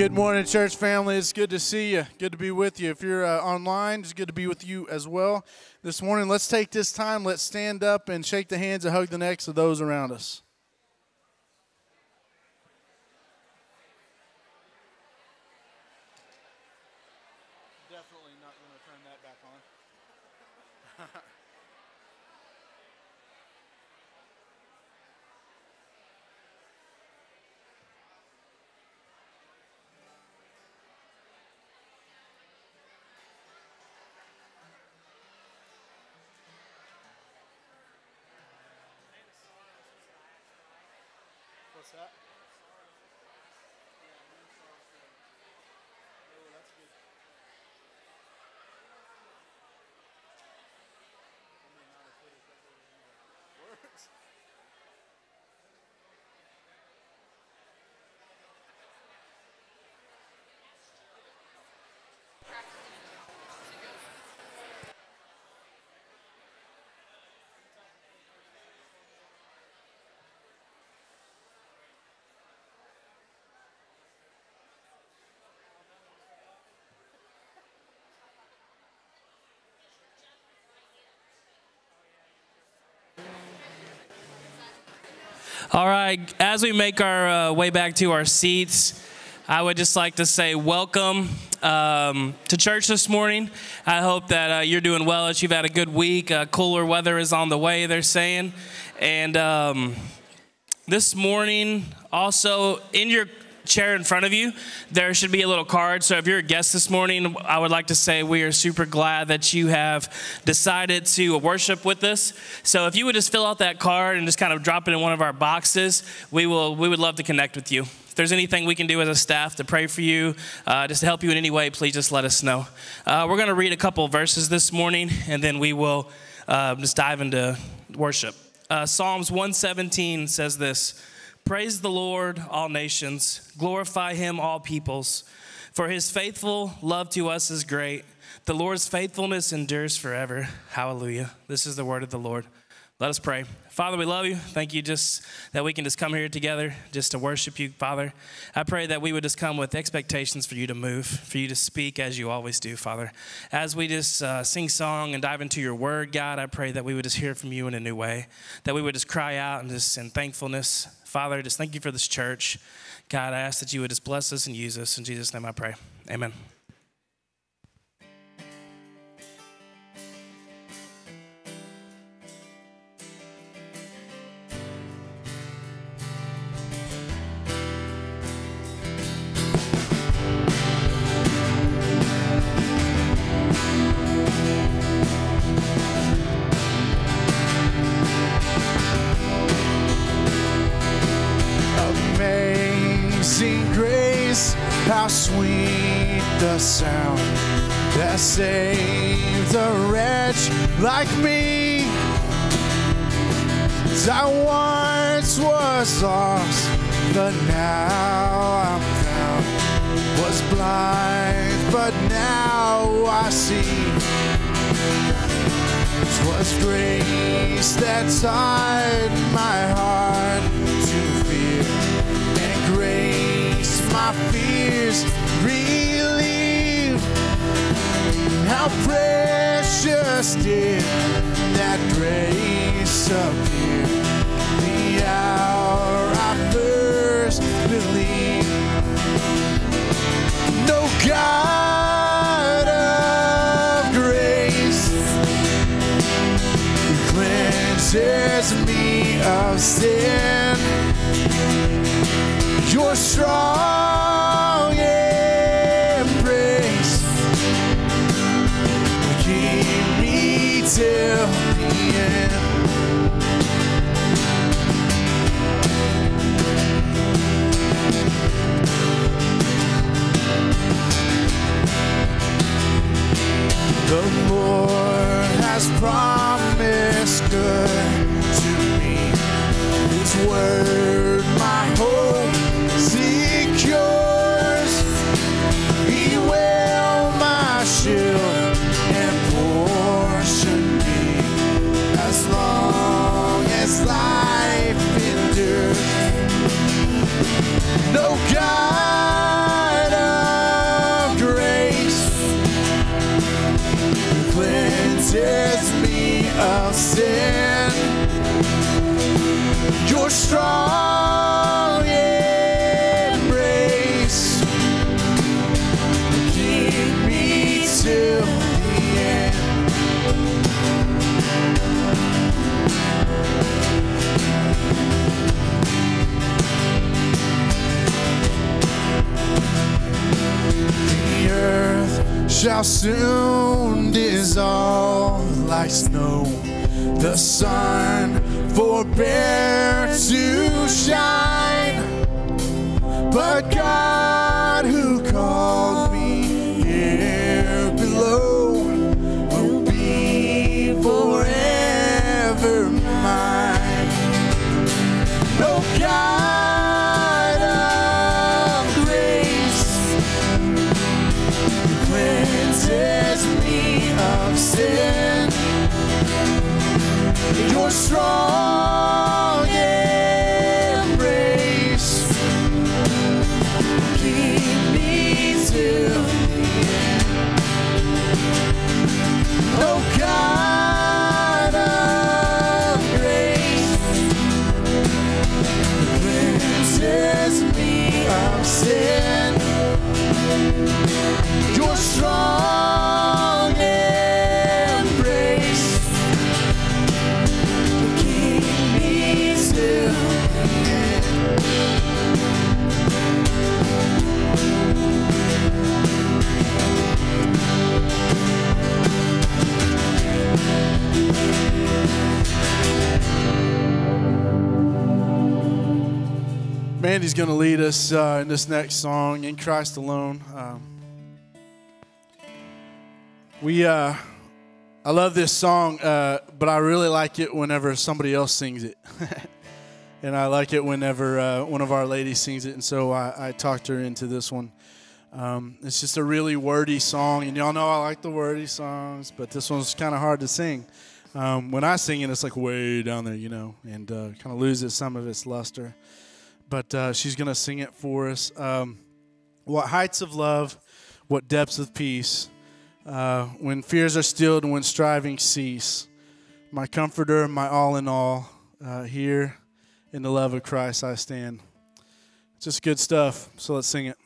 Good morning, church family. It's good to see you. Good to be with you. If you're uh, online, it's good to be with you as well. This morning, let's take this time. Let's stand up and shake the hands and hug the necks of those around us. Definitely not going to turn that back on. What's that? Oh, that's good. I may not have put it that way anyway. Works. All right, as we make our uh, way back to our seats, I would just like to say welcome um, to church this morning. I hope that uh, you're doing well, that you've had a good week. Uh, cooler weather is on the way, they're saying. And um, this morning, also in your chair in front of you, there should be a little card. So if you're a guest this morning, I would like to say we are super glad that you have decided to worship with us. So if you would just fill out that card and just kind of drop it in one of our boxes, we will we would love to connect with you. If there's anything we can do as a staff to pray for you, uh, just to help you in any way, please just let us know. Uh, we're going to read a couple verses this morning, and then we will uh, just dive into worship. Uh, Psalms 117 says this. Praise the Lord, all nations. Glorify him, all peoples. For his faithful love to us is great. The Lord's faithfulness endures forever. Hallelujah. This is the word of the Lord. Let us pray. Father, we love you. Thank you just that we can just come here together just to worship you, Father. I pray that we would just come with expectations for you to move, for you to speak as you always do, Father. As we just uh, sing song and dive into your word, God, I pray that we would just hear from you in a new way, that we would just cry out and just in thankfulness. Father, just thank you for this church. God, I ask that you would just bless us and use us. In Jesus' name I pray. Amen. How sweet the sound that saved a wretch like me. I once was lost, but now I'm found. Was blind, but now I see. Twas grace that taught my heart my fears relieved. How precious did that grace appear the hour I first believed. No God of grace cleanses me of sin. Your strong The Lord has promised good to me. His word, my hope shall soon dissolve like snow. The sun forbear to shine, but going to lead us uh, in this next song, "In Christ Alone." Um, we, uh, I love this song, uh, but I really like it whenever somebody else sings it, and I like it whenever uh, one of our ladies sings it, and so I, I talked her into this one. Um, it's just a really wordy song, and y'all know I like the wordy songs, but this one's kind of hard to sing. Um, when I sing it, it's like way down there, you know, and uh, kind of loses some of its luster but uh, she's going to sing it for us. Um, what heights of love, what depths of peace, uh, when fears are stilled and when striving cease. My comforter, my all in all, uh, here in the love of Christ I stand. It's just good stuff, so let's sing it.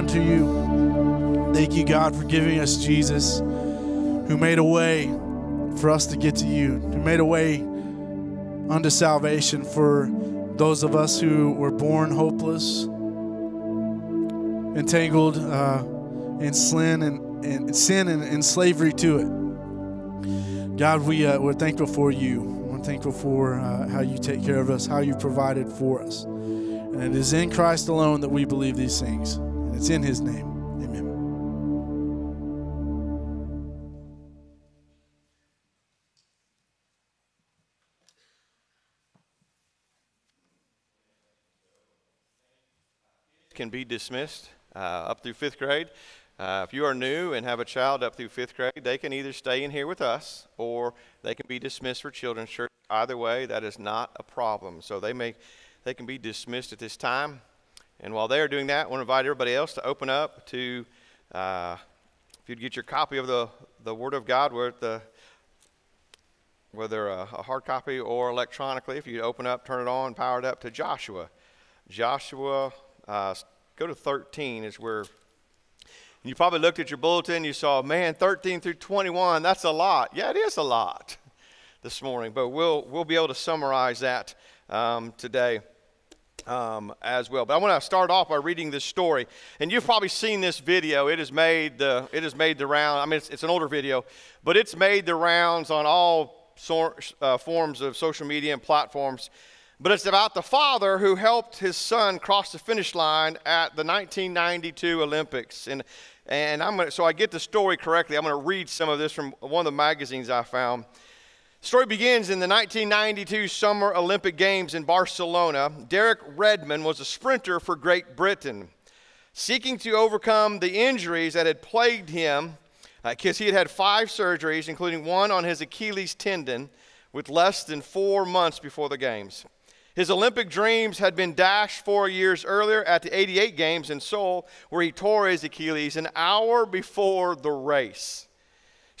Unto you. Thank you, God, for giving us Jesus, who made a way for us to get to you, who made a way unto salvation for those of us who were born hopeless, entangled uh, in sin and, and sin and, and slavery to it. God, we, uh, we're thankful for you. We're thankful for uh, how you take care of us, how you provided for us. And it is in Christ alone that we believe these things. It's in his name. Amen. can be dismissed uh, up through fifth grade. Uh, if you are new and have a child up through fifth grade, they can either stay in here with us or they can be dismissed for children's church. Either way, that is not a problem. So they may, they can be dismissed at this time. And while they are doing that, I want to invite everybody else to open up to, uh, if you'd get your copy of the, the Word of God, the, whether a, a hard copy or electronically, if you'd open up, turn it on, power it up to Joshua. Joshua, uh, go to 13 is where you probably looked at your bulletin, you saw, man, 13 through 21, that's a lot. Yeah, it is a lot this morning, but we'll, we'll be able to summarize that um, today um, as well. But I want to start off by reading this story. And you've probably seen this video. It has made the, it has made the round. I mean, it's, it's an older video, but it's made the rounds on all sor- uh, forms of social media and platforms. But it's about the father who helped his son cross the finish line at the 1992 Olympics. And, and I'm gonna, so I get the story correctly, I'm going to read some of this from one of the magazines I found. The story begins in the 1992 Summer Olympic Games in Barcelona. Derek Redmond was a sprinter for Great Britain. Seeking to overcome the injuries that had plagued him, uh, because he had had five surgeries, including one on his Achilles tendon, with less than four months before the Games. His Olympic dreams had been dashed four years earlier at the 88 Games in Seoul, where he tore his Achilles an hour before the race.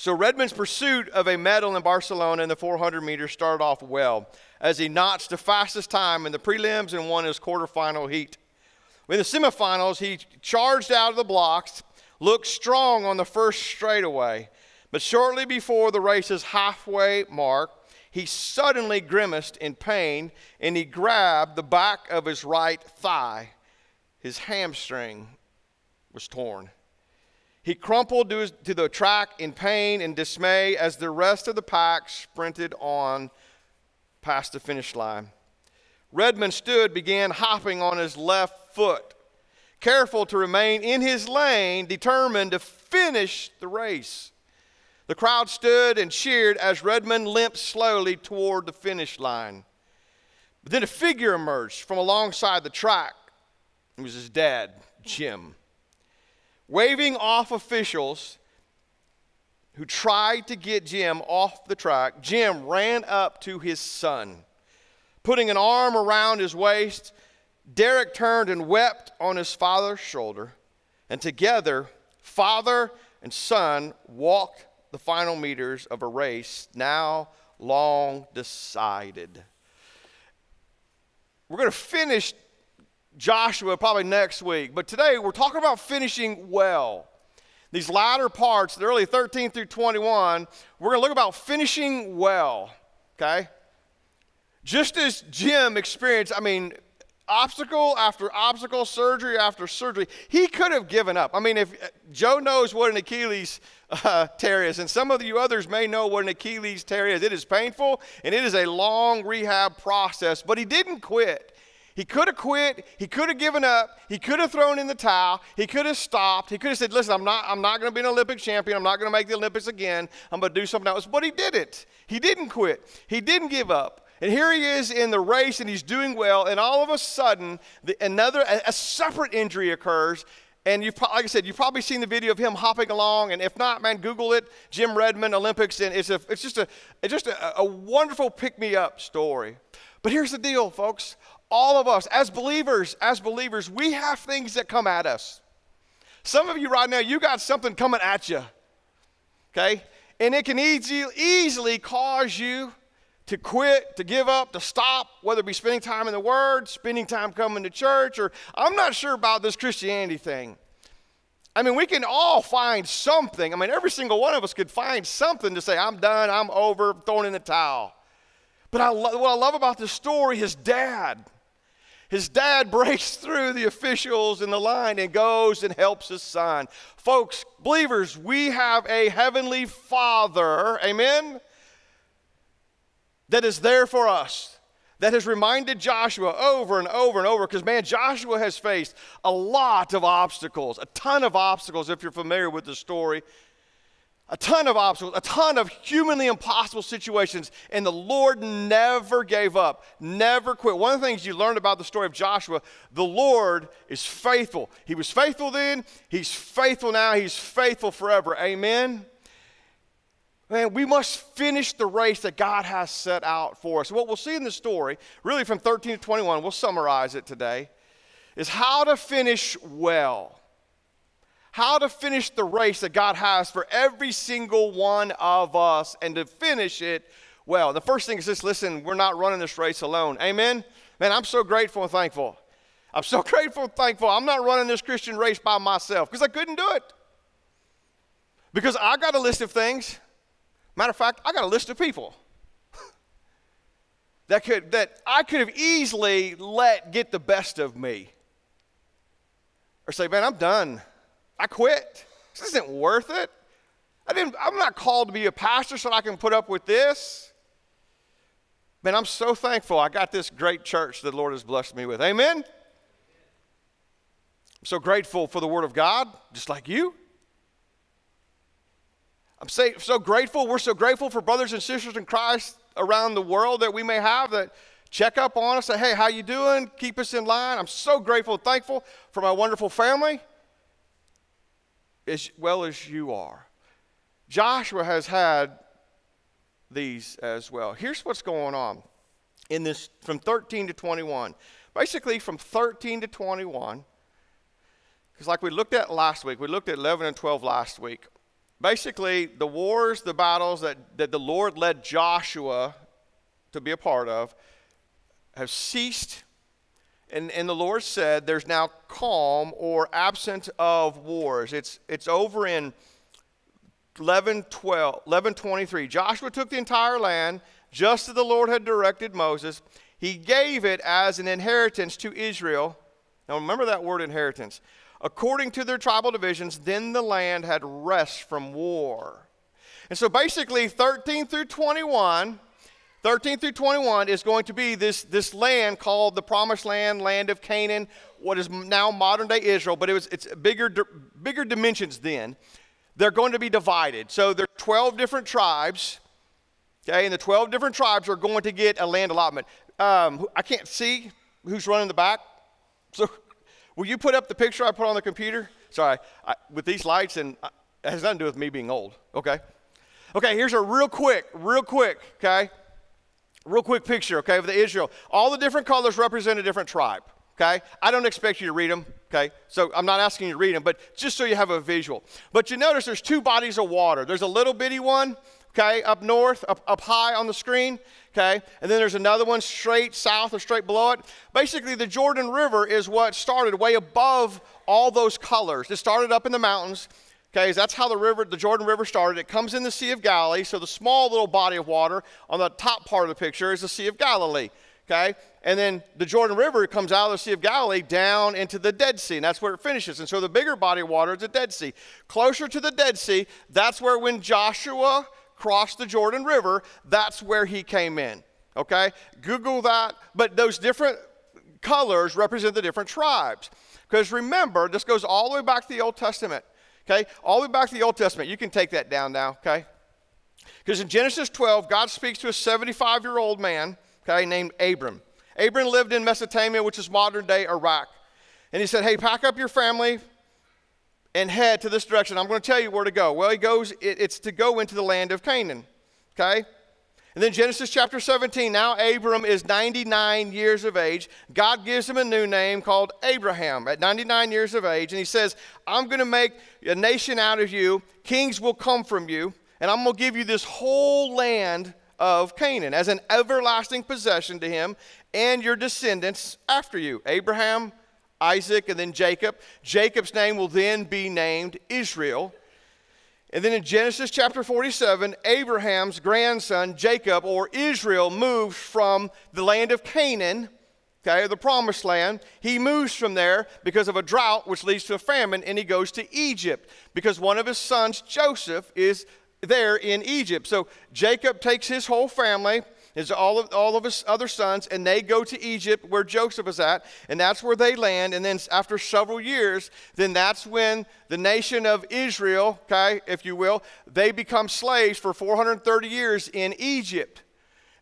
So Redmond's pursuit of a medal in Barcelona in the 400 meters started off well, as he notched the fastest time in the prelims and won his quarterfinal heat. In the semifinals, he charged out of the blocks, looked strong on the first straightaway, but shortly before the race's halfway mark, he suddenly grimaced in pain and he grabbed the back of his right thigh. His hamstring was torn. He crumpled to, his, to, the track in pain and dismay as the rest of the pack sprinted on past the finish line. Redmond stood, began hopping on his left foot, careful to remain in his lane, determined to finish the race. The crowd stood and cheered as Redmond limped slowly toward the finish line. But then a figure emerged from alongside the track. It was his dad, Jim. Waving off officials who tried to get Jim off the track, Jim ran up to his son. Putting an arm around his waist, Derek turned and wept on his father's shoulder. And together, father and son walked the final meters of a race now long decided. We're going to finish Joshua probably next week, but today we're talking about finishing well. These latter parts, the early 13 through 21, we're going to look about finishing well, okay? Just as Jim experienced, I mean, obstacle after obstacle, surgery after surgery. He could have given up. I mean, if Joe knows what an Achilles uh, tear is, and some of you others may know what an Achilles tear is, it is painful and it is a long rehab process, but he didn't quit. He could have quit. He could have given up. He could have thrown in the towel. He could have stopped. He could have said, Listen, I'm not, I'm not going to be an Olympic champion. I'm not going to make the Olympics again. I'm going to do something else. But he didn't. He didn't quit. He didn't give up. And here he is in the race and he's doing well. And all of a sudden, the, another, a, a, separate injury occurs. And you've, like I said, you've probably seen the video of him hopping along. And if not, man, Google it. Jim Redmond Olympics. And it's, a, it's just, a, it's just a, a wonderful pick me up story. But here's the deal, folks. All of us, as believers, as believers, we have things that come at us. Some of you right now, you got something coming at you. Okay? And it can easy, easily cause you to quit, to give up, to stop, whether it be spending time in the Word, spending time coming to church, or I'm not sure about this Christianity thing. I mean, we can all find something. I mean, every single one of us could find something to say, I'm done, I'm over, throwing in the towel. But I lo- what I love about this story, his dad, his dad breaks through the officials in the line and goes and helps his son. Folks, believers, we have a heavenly father, amen, that is there for us that has reminded Joshua over and over and over because, man, Joshua has faced a lot of obstacles, a ton of obstacles, if you're familiar with the story. A ton of obstacles, a ton of humanly impossible situations, and the Lord never gave up, never quit. One of the things you learned about the story of Joshua, the Lord is faithful. He was faithful then, He's faithful now, He's faithful forever. Amen. Man, we must finish the race that God has set out for us. What we'll see in the story, really from 13 to 21, we'll summarize it today, is how to finish well. How to finish the race that God has for every single one of us and to finish it well. The first thing is this listen, we're not running this race alone. Amen? Man, I'm so grateful and thankful. I'm so grateful and thankful. I'm not running this Christian race by myself because I couldn't do it. Because I got a list of things Matter of fact, I got a list of people that could that I could have easily let get the best of me. Or say, man, I'm done. I quit. This isn't worth it. I didn't, I'm not called to be a pastor so I can put up with this. Man, I'm so thankful I got this great church that the Lord has blessed me with. Amen? I'm so grateful for the Word of God, just like you. I'm so, so grateful. We're so grateful for brothers and sisters in Christ around the world that we may have that check up on us, say, hey, how you doing? Keep us in line. I'm so grateful thankful for my wonderful family, as well as you are. Joshua has had these as well. Here's what's going on in this from 13 to 21. Basically, from 13 to 21, because like we looked at last week, we looked at 11 and 12 last week basically the wars, the battles that, that the Lord led Joshua to be a part of have ceased. And, and the Lord said there's now calm or absence of wars. It's, it's over in 11, 12, 11 23. Joshua took the entire land just as the Lord had directed Moses. He gave it as an inheritance to Israel. Now remember that word inheritance according to their tribal divisions, then the land had rest from war. And so basically, 13 through 21, 13 through 21 is going to be this, this land called the Promised Land, land of Canaan, what is now modern day Israel, but it was, it's bigger, bigger dimensions then. They're going to be divided. So there are 12 different tribes, okay, and the 12 different tribes are going to get a land allotment. Um, I can't see who's running the back. So Will you put up the picture I put on the computer? Sorry, I, with these lights, and I, it has nothing to do with me being old, okay? Okay, here's a real quick, real quick, okay? Real quick picture, okay, of the Israel. All the different colors represent a different tribe, okay? I don't expect you to read them, okay? So I'm not asking you to read them, but just so you have a visual. But you notice there's two bodies of water. There's a little bitty one, okay, up north, up, up high on the screen, okay? And then there's another one straight south or straight below it. Basically, the Jordan River is what started way above all those colors. It started up in the mountains, okay? That's how the river, the Jordan River started. It comes in the Sea of Galilee, so the small little body of water on the top part of the picture is the Sea of Galilee, okay? And then the Jordan River comes out of the Sea of Galilee down into the Dead Sea, and that's where it finishes. And so the bigger body of water is the Dead Sea. Closer to the Dead Sea, that's where when Joshua crossed the Jordan River, that's where he came in. Okay? Google that. But those different colors represent the different tribes. Because remember, this goes all the way back to the Old Testament. Okay? All the way back to the Old Testament. You can take that down now, okay? Because in Genesis 12, God speaks to a 75 year old man, okay, named Abram. Abram lived in Mesopotamia, which is modern day Iraq. And he said, Hey, pack up your family, and head to this direction. I'm going to tell you where to go. Well, he goes, it, it's to go into the land of Canaan. Okay? And then Genesis chapter 17. Now Abram is 99 years of age. God gives him a new name called Abraham at 99 years of age. And he says, I'm going to make a nation out of you. Kings will come from you. And I'm going to give you this whole land of Canaan as an everlasting possession to him and your descendants after you. Abraham, Isaac, and then Jacob. Jacob's name will then be named Israel. And then in Genesis chapter 47, Abraham's grandson, Jacob, or Israel, moves from the land of Canaan, okay, the promised land. He moves from there because of a drought, which leads to a famine, and he goes to Egypt because one of his sons, Joseph, is there in Egypt. So Jacob takes his whole family is all of, all of his other sons, and they go to Egypt where Joseph is at, and that's where they land. And then after several years, then that's when the nation of Israel, okay, if you will, they become slaves for 430 years in Egypt.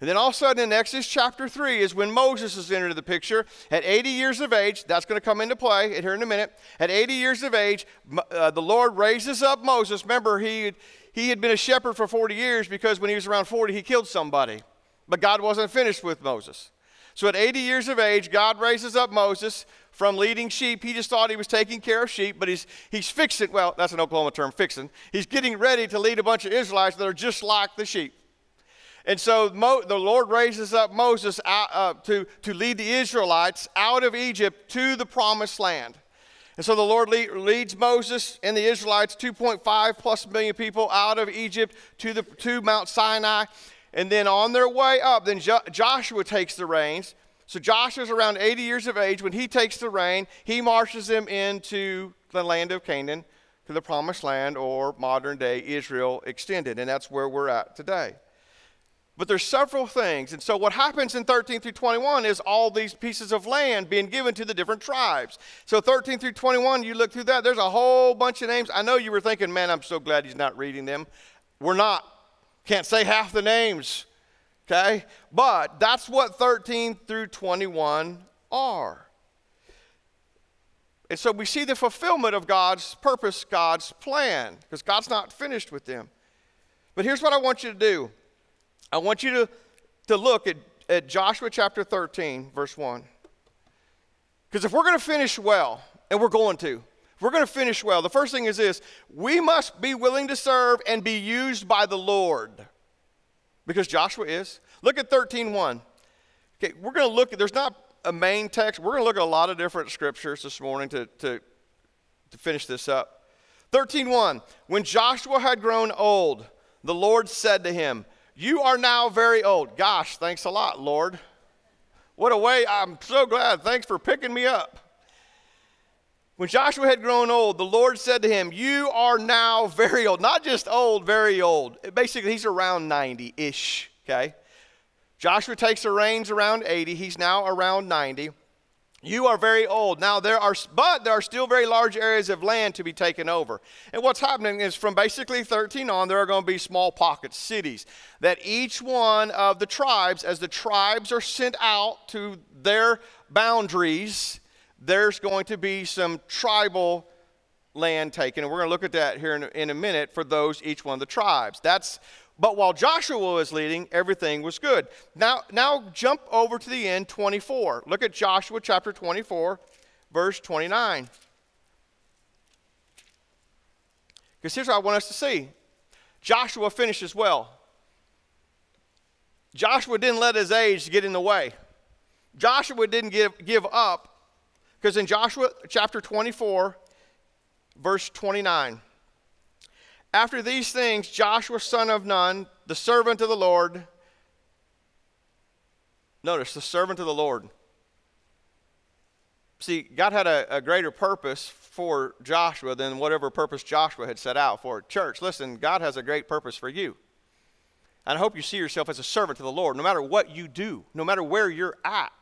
And then all of a sudden in Exodus chapter 3 is when Moses is entered the picture. At 80 years of age, that's going to come into play here in a minute. At 80 years of age, uh, the Lord raises up Moses. Remember, he, he had been a shepherd for 40 years because when he was around 40, he killed somebody. But God wasn't finished with Moses. So at 80 years of age, God raises up Moses from leading sheep. He just thought he was taking care of sheep, but he's, he's fixing, well, that's an Oklahoma term, fixing. He's getting ready to lead a bunch of Israelites that are just like the sheep. And so Mo, the Lord raises up Moses out, uh, to, to lead the Israelites out of Egypt to the promised land. And so the Lord lead, leads Moses and the Israelites, 2.5 plus million people, out of Egypt to, the, to Mount Sinai. And then on their way up, then jo- Joshua takes the reins. So Joshua's around 80 years of age. When he takes the reign, he marches them into the land of Canaan, to the promised land, or modern day Israel extended. And that's where we're at today. But there's several things. And so what happens in 13 through 21 is all these pieces of land being given to the different tribes. So 13 through 21, you look through that, there's a whole bunch of names. I know you were thinking, man, I'm so glad he's not reading them. We're not. Can't say half the names, okay? But that's what 13 through 21 are. And so we see the fulfillment of God's purpose, God's plan, because God's not finished with them. But here's what I want you to do I want you to, to look at, at Joshua chapter 13, verse 1. Because if we're going to finish well, and we're going to, we're going to finish well, the first thing is this we must be willing to serve and be used by the Lord. Because Joshua is. Look at 13:1. Okay, we're going to look there's not a main text. We're going to look at a lot of different scriptures this morning to, to, to finish this up. 13:1. When Joshua had grown old, the Lord said to him, You are now very old. Gosh, thanks a lot, Lord. What a way. I'm so glad. Thanks for picking me up. When Joshua had grown old, the Lord said to him, You are now very old. Not just old, very old. Basically, he's around 90 ish, okay? Joshua takes the reins around 80. He's now around 90. You are very old. Now there are but there are still very large areas of land to be taken over. And what's happening is from basically 13 on there are going to be small pockets, cities that each one of the tribes as the tribes are sent out to their boundaries there's going to be some tribal land taken. And we're going to look at that here in, in a minute for those, each one of the tribes. That's but while Joshua was leading, everything was good. Now, now jump over to the end, 24. Look at Joshua chapter 24, verse 29. Because here's what I want us to see Joshua finishes well. Joshua didn't let his age get in the way. Joshua didn't give, give up because in Joshua chapter 24, verse 29, after these things, Joshua, son of Nun, the servant of the Lord, notice the servant of the Lord. See, God had a, a, greater purpose for Joshua than whatever purpose Joshua had set out for. Church, listen, God has a great purpose for you. And I hope you see yourself as a servant to the Lord, no matter what you do, no matter where you're at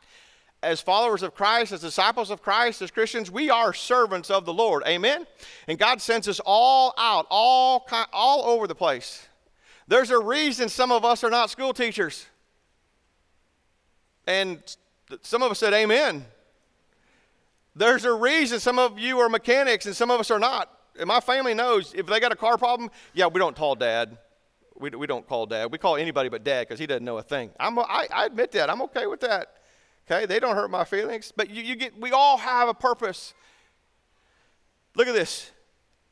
as followers of Christ, as disciples of Christ, as Christians, we are servants of the Lord. Amen? And God sends us all out, all, all over the place. There's a reason some of us are not school teachers. And some of us said, Amen. There's a reason some of you are mechanics and some of us are not. And my family knows if they got a car problem, yeah, we don't call dad. We, we don't call dad. We call anybody but dad because he doesn't know a thing. I'm, I, I admit that. I'm okay with that. Okay, they don't hurt my feelings, but you, you get, we all have a purpose. Look at this.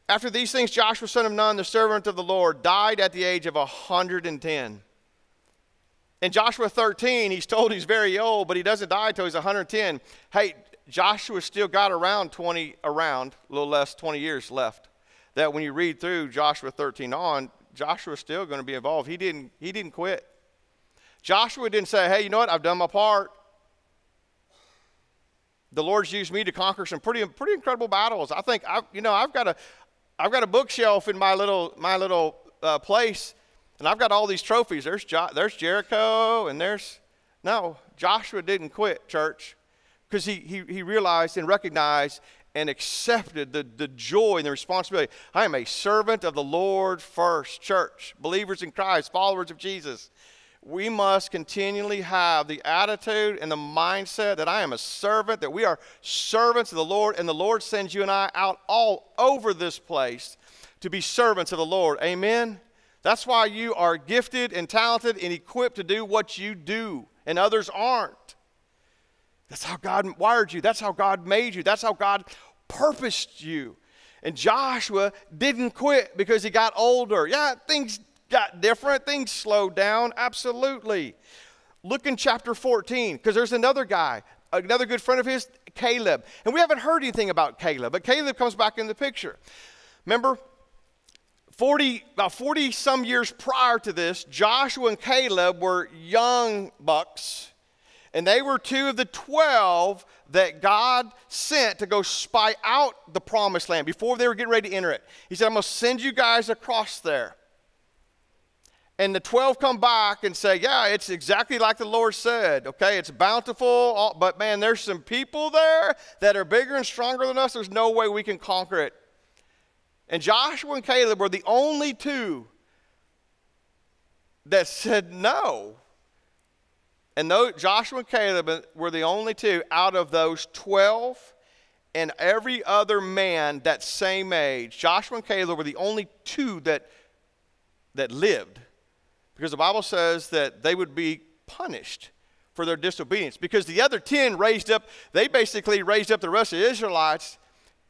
After these things, Joshua, son of Nun, the servant of the Lord, died at the age of 110. In Joshua 13, he's told he's very old, but he doesn't die until he's 110. Hey, Joshua still got around 20, around a little less, 20 years left. That when you read through Joshua 13 on, Joshua's still going to be involved. He didn't, he didn't quit. Joshua didn't say, hey, you know what? I've done my part. The Lord's used me to conquer some pretty, pretty incredible battles. I think, I, you know, I've got a, I've got a bookshelf in my little, my little uh, place, and I've got all these trophies. There's, jo- there's Jericho, and there's, no, Joshua didn't quit, church, because he, he, he realized and recognized and accepted the, the joy and the responsibility. I am a servant of the Lord first, church, believers in Christ, followers of Jesus we must continually have the attitude and the mindset that I am a servant, that we are servants of the Lord, and the Lord sends you and I out all over this place to be servants of the Lord. Amen? That's why you are gifted and talented and equipped to do what you do, and others aren't. That's how God wired you, that's how God made you, that's how God purposed you. And Joshua didn't quit because he got older. Yeah, things got different, things slowed down. Absolutely. Look in chapter 14, because there's another guy, another good friend of his, Caleb. And we haven't heard anything about Caleb, but Caleb comes back in the picture. Remember, 40, about 40 some years prior to this, Joshua and Caleb were young bucks, and they were two of the 12 that God sent to go spy out the promised land before they were getting ready to enter it. He said, I'm going to send you guys across there. And the 12 come back and say, Yeah, it's exactly like the Lord said. Okay, it's bountiful, but man, there's some people there that are bigger and stronger than us. There's no way we can conquer it. And Joshua and Caleb were the only two that said no. And those, Joshua and Caleb were the only two out of those 12 and every other man that same age. Joshua and Caleb were the only two that, that lived because the Bible says that they would be punished for their disobedience. Because the other 10 raised up, they basically raised up the rest of the Israelites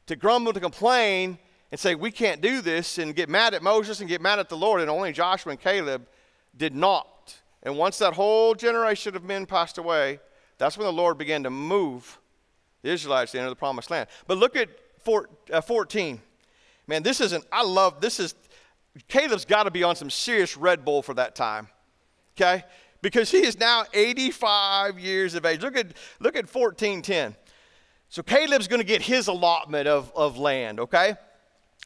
to grumble, to complain, and say, We can't do this, and get mad at Moses and get mad at the Lord. And only Joshua and Caleb did not. And once that whole generation of men passed away, that's when the Lord began to move the Israelites to enter the promised land. But look at uh, 14. Man, this isn't, I love, this is Caleb's got to be on some serious Red Bull for that time, okay? Because he is now 85 years of age. Look at, look at 1410. So Caleb's going to get his allotment of, of land, okay?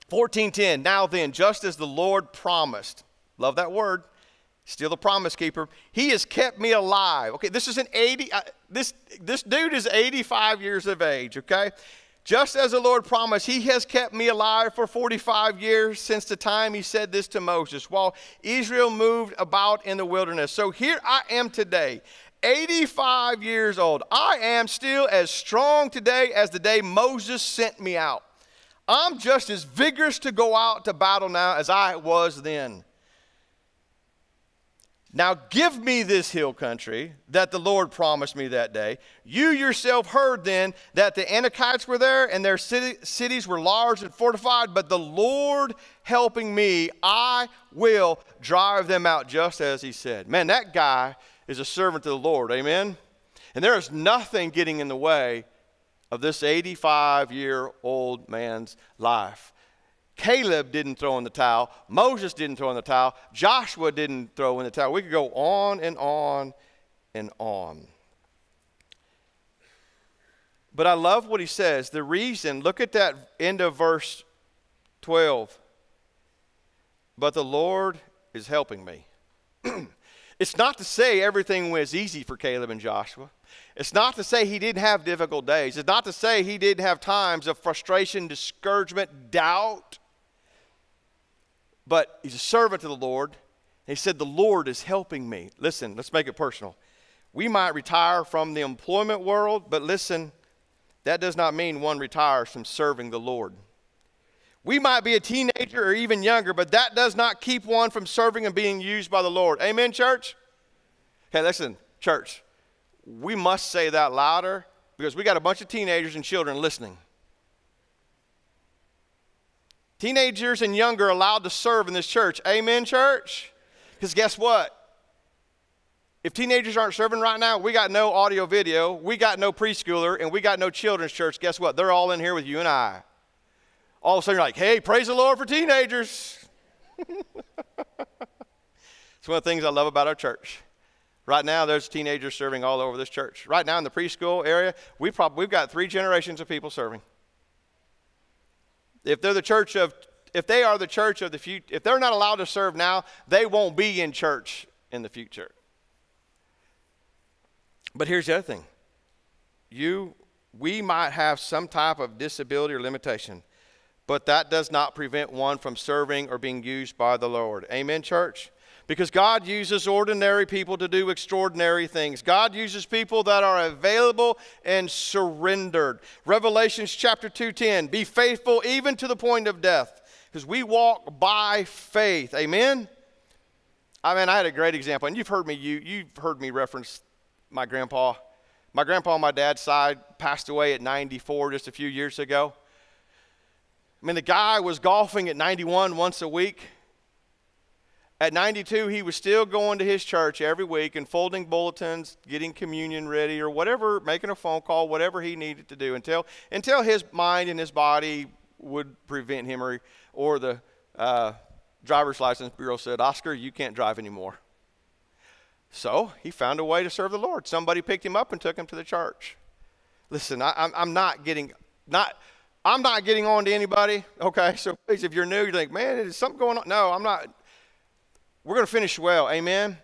1410. Now then, just as the Lord promised, love that word, still the promise keeper, he has kept me alive. Okay, this is an 80, uh, this, this dude is 85 years of age, okay? Just as the Lord promised, He has kept me alive for 45 years since the time He said this to Moses while Israel moved about in the wilderness. So here I am today, 85 years old. I am still as strong today as the day Moses sent me out. I'm just as vigorous to go out to battle now as I was then. Now give me this hill country that the Lord promised me that day. You yourself heard then that the Anakites were there and their city, cities were large and fortified, but the Lord helping me, I will drive them out just as he said. Man, that guy is a servant of the Lord. Amen? And there is nothing getting in the way of this 85 year old man's life. Caleb didn't throw in the towel. Moses didn't throw in the towel. Joshua didn't throw in the towel. We could go on and on and on. But I love what he says. The reason, look at that end of verse 12. But the Lord is helping me. it's not to say everything was easy for Caleb and Joshua. It's not to say he didn't have difficult days. It's not to say he didn't have times of frustration, discouragement, doubt but he's a servant of the Lord. He said, The Lord is helping me. Listen, let's make it personal. We might retire from the employment world, but listen, that does not mean one retires from serving the Lord. We might be a teenager or even younger, but that does not keep one from serving and being used by the Lord. Amen, church? Okay, listen, church, we must say that louder because we got a bunch of teenagers and children listening. Teenagers and younger allowed to serve in this church. Amen, church? Because guess what? If teenagers aren't serving right now, we got no audio video, we got no preschooler, and we got no children's church. Guess what? They're all in here with you and I. All of a sudden, you're like, hey, praise the Lord for teenagers. it's one of the things I love about our church. Right now, there's teenagers serving all over this church. Right now, in the preschool area, we probably, we've got three generations of people serving. If they're the church of, if they are the church of the future, if they're not allowed to serve now, they won't be in church in the future. But here's the other thing you, we might have some type of disability or limitation, but that does not prevent one from serving or being used by the Lord. Amen, church? Because God uses ordinary people to do extraordinary things. God uses people that are available and surrendered. Revelations chapter 2:10, be faithful even to the point of death, because we walk by faith. Amen. I mean, I had a great example, and you've heard me you you've heard me reference my grandpa. My grandpa on my dad's side passed away at 94 just a few years ago. I mean, the guy was golfing at 91 once a week. At 92, he was still going to his church every week and folding bulletins, getting communion ready, or whatever, making a phone call, whatever he needed to do until, until his mind and his body would prevent him, or, or the uh, driver's license bureau said, Oscar, you can't drive anymore. So he found a way to serve the Lord. Somebody picked him up and took him to the church. Listen, I, I'm, I'm not getting, not, I'm not getting on to anybody, okay? So please, if you're new, you think, man, is something going on? No, I'm not. We're going to finish well, amen?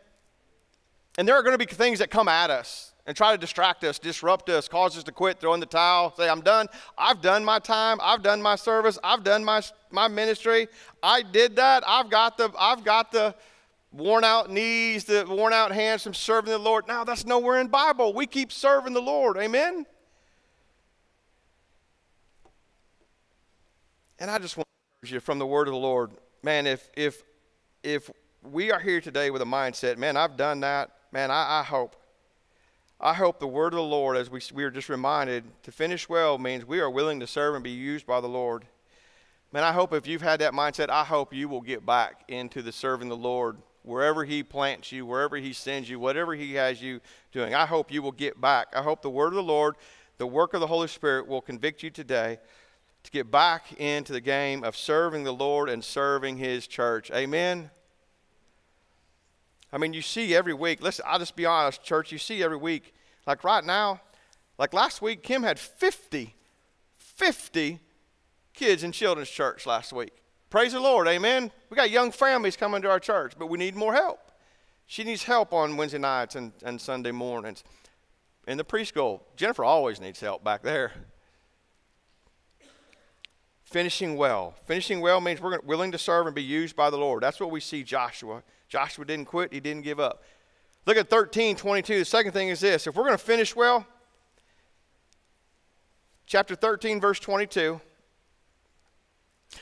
And there are going to be things that come at us and try to distract us, disrupt us, cause us to quit, throw in the towel, say, I'm done. I've done my time. I've done my service. I've done my, my ministry. I did that. I've got the, I've got the worn out knees, the worn out hands from serving the Lord. Now that's nowhere in Bible. We keep serving the Lord, amen? And I just want to encourage you from the word of the Lord, man, if, if, if we are here today with a mindset, man, I've done that, man, I, I hope. I hope the word of the Lord, as we, we are just reminded, to finish well means we are willing to serve and be used by the Lord. Man, I hope if you've had that mindset, I hope you will get back into the serving the Lord wherever He plants you, wherever He sends you, whatever He has you doing. I hope you will get back. I hope the word of the Lord, the work of the Holy Spirit will convict you today to get back into the game of serving the Lord and serving His church. Amen. I mean, you see every week, listen, I'll just be honest, church, you see every week, like right now, like last week, Kim had 50, 50 kids in children's church last week. Praise the Lord, amen. We got young families coming to our church, but we need more help. She needs help on Wednesday nights and, and Sunday mornings. In the preschool, Jennifer always needs help back there. Finishing well. Finishing well means we're willing to serve and be used by the Lord. That's what we see Joshua Joshua didn't quit, he didn't give up. Look at 13, 22. The second thing is this if we're going to finish well, chapter 13, verse 22,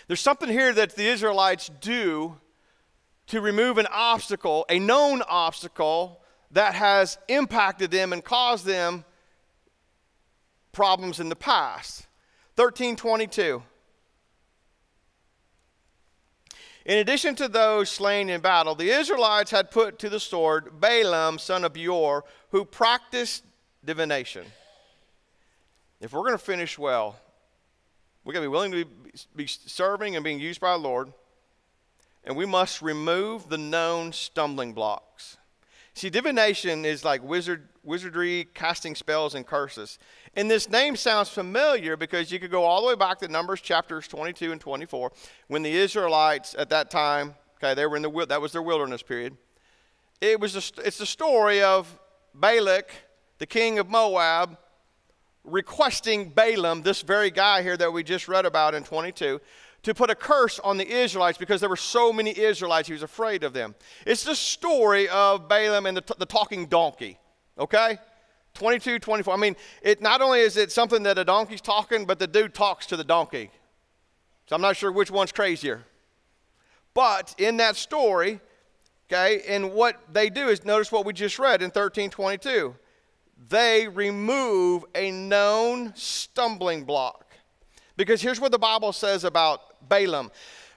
there's something here that the Israelites do to remove an obstacle, a known obstacle that has impacted them and caused them problems in the past. 1322. In addition to those slain in battle, the Israelites had put to the sword Balaam, son of Beor, who practiced divination. If we're going to finish well, we're going to be willing to be serving and being used by the Lord, and we must remove the known stumbling blocks. See, divination is like wizard, wizardry, casting spells and curses. And this name sounds familiar because you could go all the way back to Numbers chapters 22 and 24 when the Israelites at that time, okay, they were in the that was their wilderness period. It was a, it's the story of Balak, the king of Moab, requesting Balaam, this very guy here that we just read about in 22, to put a curse on the Israelites because there were so many Israelites, he was afraid of them. It's the story of Balaam and the, the talking donkey, okay? 22, 24. I mean, it not only is it something that a donkey's talking, but the dude talks to the donkey. So I'm not sure which one's crazier. But in that story, okay, and what they do is notice what we just read in 1322. They remove a known stumbling block. Because here's what the Bible says about Balaam.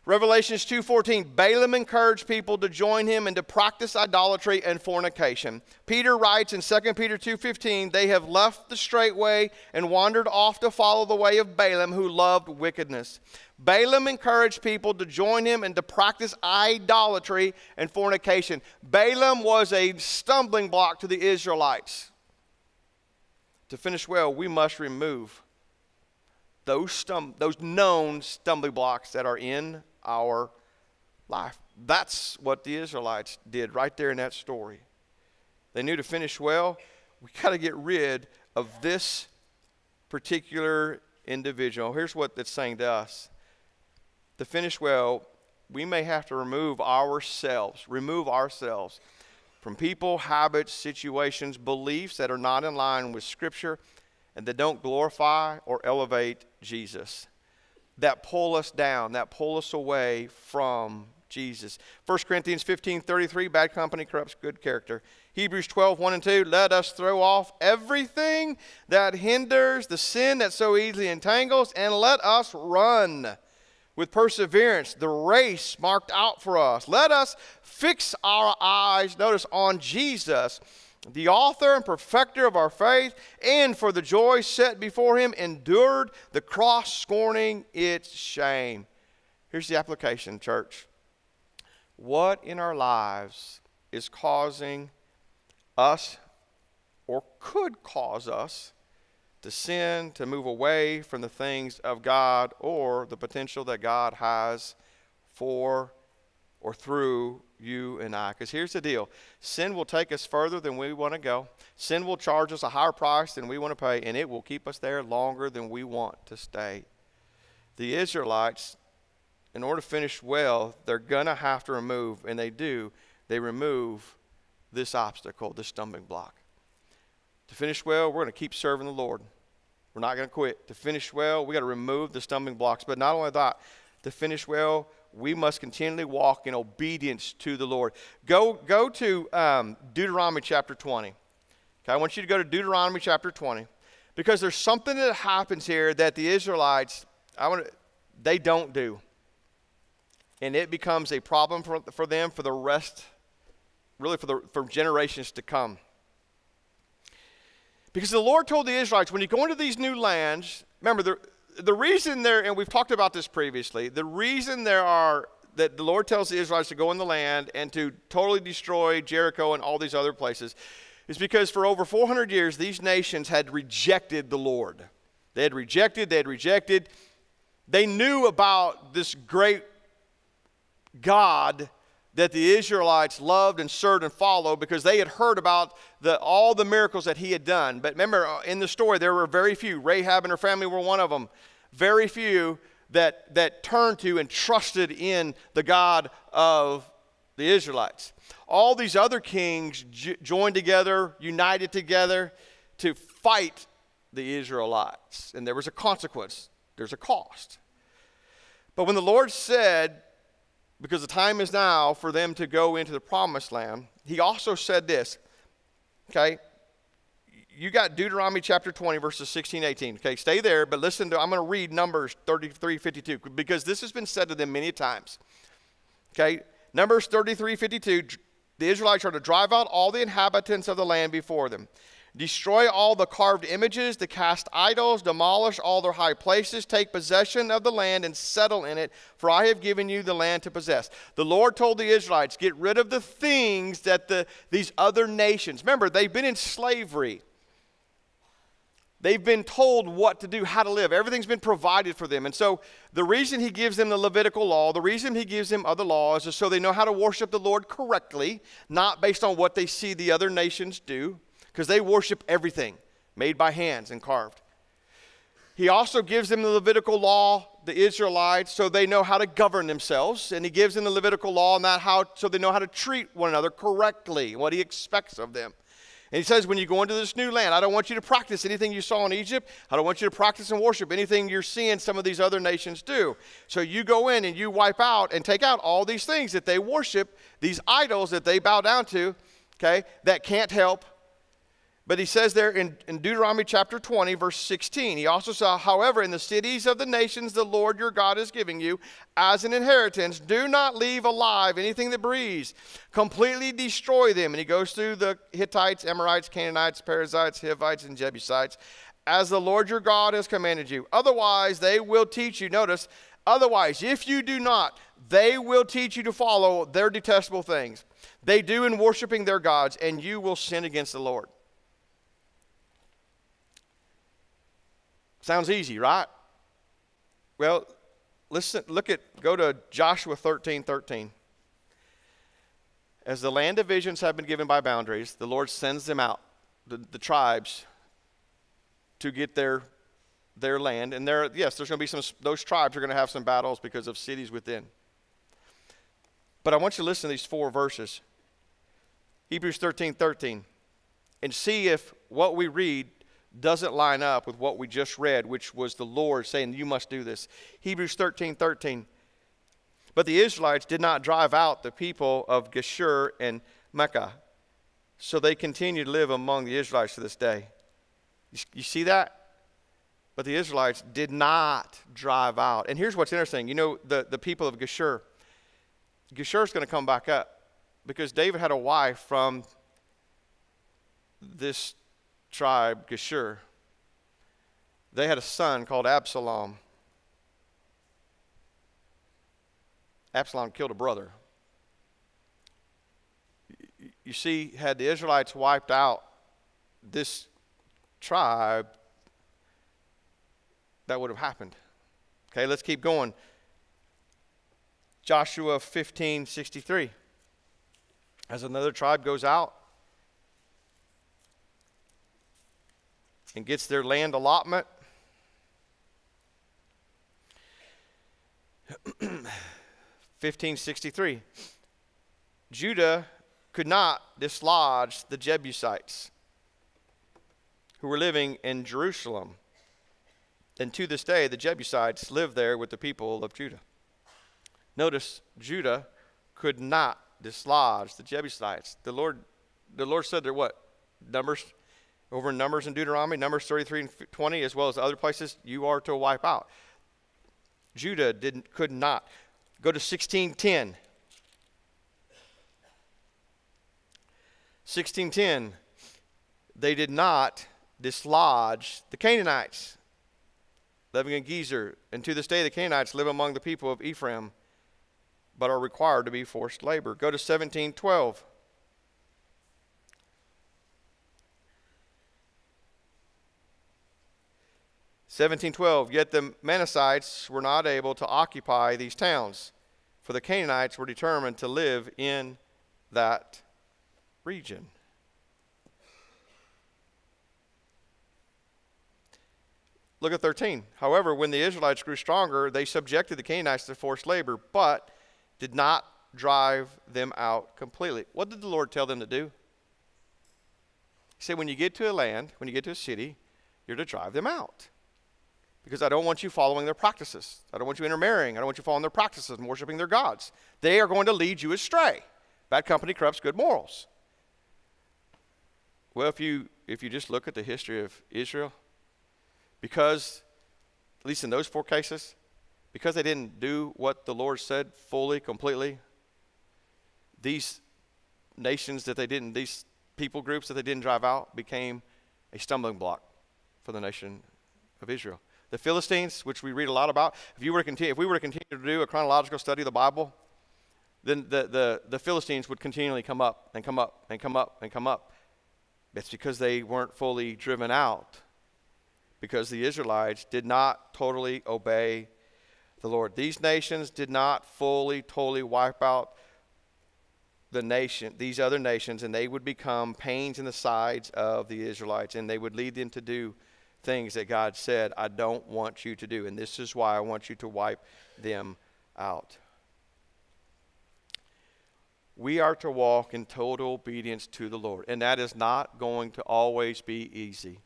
Revelations 2:14 Balaam encouraged people to join him and to practice idolatry and fornication. Peter writes in 2 Peter 2:15 they have left the straight way and wandered off to follow the way of Balaam who loved wickedness. Balaam encouraged people to join him and to practice idolatry and fornication. Balaam was a stumbling block to the Israelites. To finish well, we must remove those, those known stumbling blocks that are in our life. That's what the Israelites did right there in that story. They knew to finish well, we got to get rid of this particular individual. Here's what it's saying to us to finish well, we may have to remove ourselves, remove ourselves from people, habits, situations, beliefs that are not in line with Scripture and that don't glorify or elevate Jesus that pull us down, that pull us away from Jesus. 1 Corinthians 15 33, bad company corrupts good character. Hebrews 12 1 and 2, let us throw off everything that hinders the sin that so easily entangles, and let us run with perseverance the race marked out for us. Let us fix our eyes, notice, on Jesus the author and perfecter of our faith, and for the joy set before him, endured the cross, scorning its shame. Here's the application, church. What in our lives is causing us, or could cause us, to sin, to move away from the things of God, or the potential that God has for or through you and I. Because here's the deal sin will take us further than we want to go, sin will charge us a higher price than we want to pay, and it will keep us there longer than we want to stay. The Israelites, in order to finish well, they're going to have to remove, and they do, they remove this obstacle, this stumbling block. To finish well, we're going to keep serving the Lord. We're not going to quit. To finish well, we got to remove the stumbling blocks. But not only that, to finish well, we must continually walk in obedience to the Lord. Go, go to um, Deuteronomy chapter 20. Okay, I want you to go to Deuteronomy chapter 20 because there's something that happens here that the Israelites, I want they don't do. And it becomes a problem for, for them for the rest, really for, the, for generations to come. Because the Lord told the Israelites, when you go into these new lands, remember, the, reason there, and we've talked about this previously, the reason there are that the Lord tells the Israelites to go in the land and to totally destroy Jericho and all these other places is because for over 400 years these nations had rejected the Lord. They had rejected, they had rejected. They knew about this great God that the Israelites loved and served and followed because they had heard about the, all the miracles that he had done. But remember, uh, in the story, there were very few. Rahab and her family were one of them. Very few that, that turned to and trusted in the God of the Israelites. All these other kings joined together, united together to fight the Israelites. And there was a consequence, there's a cost. But when the Lord said, because the time is now for them to go into the promised land, he also said this, okay? You got Deuteronomy chapter 20, verses 16, 18. Okay, stay there, but listen to, I'm going to read Numbers 33, 52, because this has been said to them many times. Okay, Numbers 33, 52, the Israelites are to drive out all the inhabitants of the land before them. Destroy all the carved images, the cast idols, demolish all their high places, take possession of the land and settle in it, for I have given you the land to possess. The Lord told the Israelites, get rid of the things that the, these other nations, remember, they've been in slavery. They've been told what to do, how to live. Everything's been provided for them. And so, the reason he gives them the Levitical law, the reason he gives them other laws, is so they know how to worship the Lord correctly, not based on what they see the other nations do because they worship everything made by hands and carved. He also gives them the Levitical law, the Israelites, so they know how to govern themselves. And he gives them the Levitical law and that how so they know how to treat one another correctly, what he expects of them. And he says, when you go into this new land, I don't want you to practice anything you saw in Egypt. I don't want you to practice and worship anything you're seeing some of these other nations do. So you go in and you wipe out and take out all these things that they worship, these idols that they bow down to, okay, that can't help, But he says there in, in Deuteronomy chapter 20, verse 16, he also saw, however, in the cities of the nations the Lord your God is giving you as an inheritance, do not leave alive anything that breathes. Completely destroy them. And he goes through the Hittites, Amorites, Canaanites, Perizzites, Hivites, and Jebusites, as the Lord your God has commanded you. Otherwise, they will teach you. Notice, otherwise, if you do not, they will teach you to follow their detestable things. They do in worshiping their gods, and you will sin against the Lord. Sounds easy, right? Well, listen, look at, go to Joshua 13 13. As the land divisions have been given by boundaries, the Lord sends them out, the, the tribes, to get their, their land. And there, yes, there's going to be some, those tribes are going to have some battles because of cities within. But I want you to listen to these four verses Hebrews 13 13, and see if what we read doesn't line up with what we just read, which was the Lord saying, You must do this. Hebrews 13 13. But the Israelites did not drive out the people of Geshur and Maakah, so they continue to live among the Israelites to this day. You, you see that? But the Israelites did not drive out. And here's what's interesting you know, the, the people of Geshur, Geshur is going to come back up because David had a wife from this tribe, Geshur, they had a son called Absalom. Absalom killed a brother. You see, had the Israelites wiped out this tribe, that would have happened. Okay, let's keep going. Joshua 15 63. As another tribe goes out, and gets their land allotment. Fifteen sixty three. Judah could not dislodge the Jebusites who were living in Jerusalem. And to this day, the Jebusites live there with the people of Judah. Notice, Judah could not dislodge the Jebusites. The Lord, the Lord said there what? Numbers over in Numbers and Deuteronomy, Numbers 33 and 20, as well as other places, you are to wipe out. Judah didn't, could not. Go to 1610. 1610, they did not dislodge the Canaanites living in Gezer. And to this day, the Canaanites live among the people of Ephraim, but are required to be forced labor. Go to 1712. 1712, yet the Manassites were not able to occupy these towns, for the Canaanites were determined to live in that region. Look at 13. However, when the Israelites grew stronger, they subjected the Canaanites to forced labor, but did not drive them out completely. What did the Lord tell them to do? He said, when you get to a land, when you get to a city, you're to drive them out because I don't want you following their practices. I don't want you intermarrying. I don't want you following their practices and worshiping their gods. They are going to lead you astray. Bad company corrupts good morals. Well, if you if you just look at the history of Israel, because at least in those four cases, because they didn't do what the Lord said fully, completely, these nations that they didn't, these people groups that they didn't drive out became a stumbling block for the nation of Israel. The Philistines, which we read a lot about, if, you were to continue, if we were to continue to do a chronological study of the Bible, then the, the, the Philistines would continually come up and come up and come up and come up. It's because they weren't fully driven out, because the Israelites did not totally obey the Lord. These nations did not fully, totally wipe out the nation, these other nations, and they would become pains in the sides of the Israelites, and they would lead them to do things that God said, I don't want you to do. And this is why I want you to wipe them out. We are to walk in total obedience to the Lord. And that is not going to always be easy.